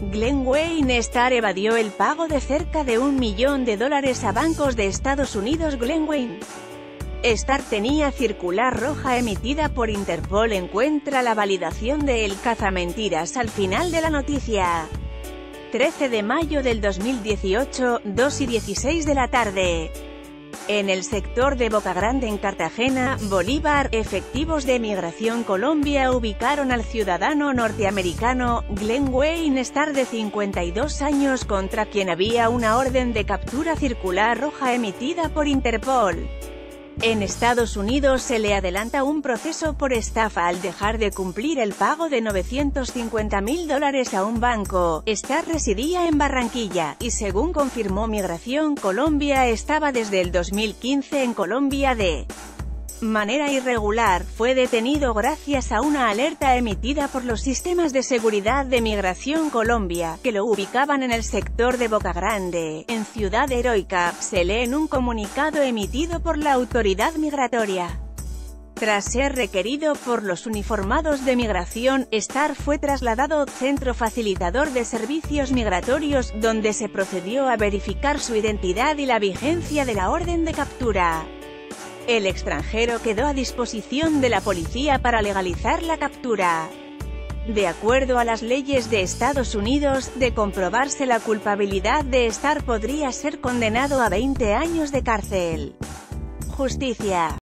Glenn Wayne Starr evadió el pago de cerca de un millón de dólares a bancos de Estados Unidos Glenn Wayne Star tenía circular roja emitida por Interpol encuentra la validación de El cazamentiras al final de la noticia. 13 de mayo del 2018, 2 y 16 de la tarde. En el sector de Boca Grande en Cartagena, Bolívar, efectivos de Migración Colombia ubicaron al ciudadano norteamericano, Glenn Wayne Star de 52 años contra quien había una orden de captura circular roja emitida por Interpol. En Estados Unidos se le adelanta un proceso por estafa al dejar de cumplir el pago de 950 mil dólares a un banco. Star residía en Barranquilla, y según confirmó Migración Colombia estaba desde el 2015 en Colombia de manera irregular, fue detenido gracias a una alerta emitida por los sistemas de seguridad de Migración Colombia, que lo ubicaban en el sector de Boca Grande, en Ciudad Heroica, se lee en un comunicado emitido por la autoridad migratoria. Tras ser requerido por los uniformados de migración, Star fue trasladado al Centro Facilitador de Servicios Migratorios, donde se procedió a verificar su identidad y la vigencia de la orden de captura. El extranjero quedó a disposición de la policía para legalizar la captura. De acuerdo a las leyes de Estados Unidos, de comprobarse la culpabilidad de estar podría ser condenado a 20 años de cárcel. Justicia